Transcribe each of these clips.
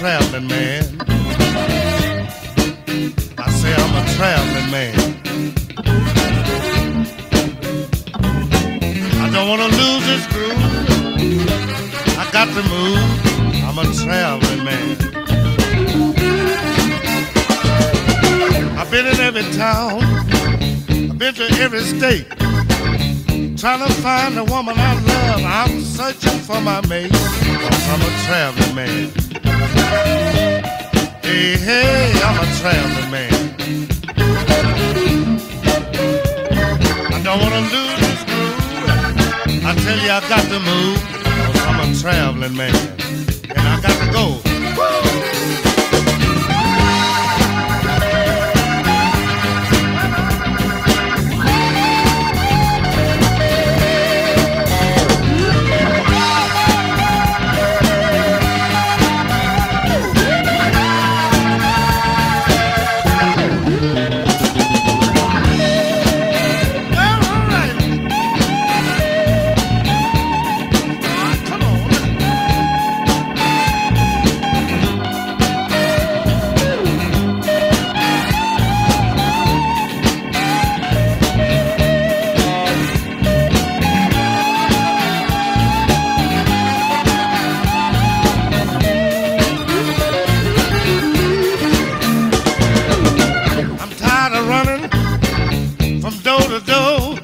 traveling man. I say I'm a traveling man. Don't want to lose this groove. I got to move. I'm a traveling man. I've been in every town. I've been to every state. Trying to find the woman I love. I'm searching for my mate. Cause I'm a traveling man. Hey, hey, I'm a traveling man. I don't wanna lose tell you I got to move. Cause I'm a traveling man. And I got to go. From door.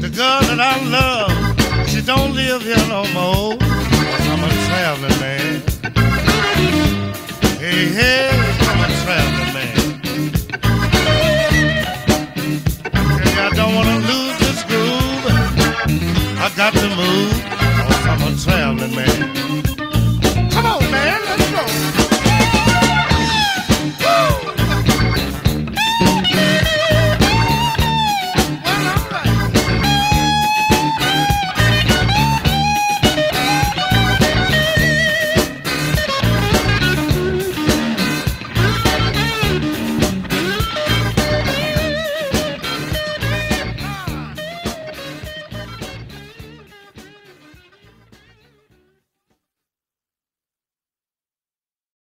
The girl that I love, she don't live here no more. I'm a traveling man. Hey, hey, I'm a traveling man. Hey, I don't wanna lose this groove. I got to move,